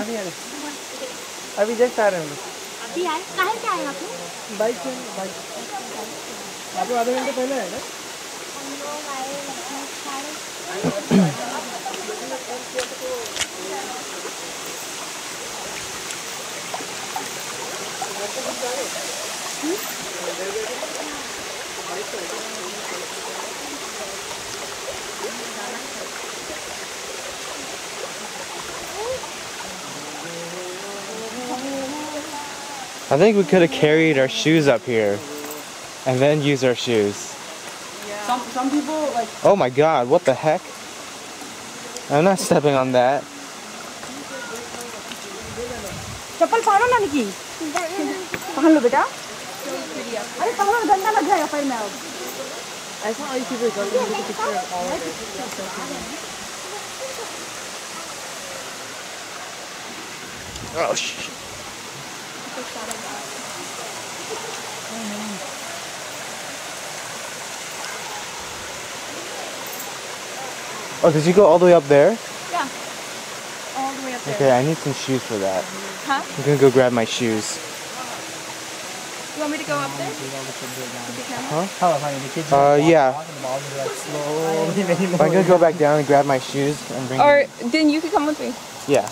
अभी आ रहे अभी जस्ट आ रहे हैं हम लोग अभी आए। काहे से आए आपने बाइक से बाइक। आप लोग आधे घंटे पहले आए ना? हम लोग आए I think we could have carried our shoes up here and then used our shoes. some some people like Oh my god, what the heck? I'm not stepping on that. चप्पल पहनो ना निकी पहन लो बेटा अरे पहनो ना, गंदा लग जाएगा पैर में अब ऐसा आई थी कर मुझे पिक्चर और Oh shit. Oh, did you go all the way up there? Yeah. All the way up there. Okay, I need some shoes for that. Huh? I'm gonna go grab my shoes. You want me to go up there? Huh? Uh, yeah. I'm gonna go back down and grab my shoes and bring. Or them. then you could come with me. Yeah.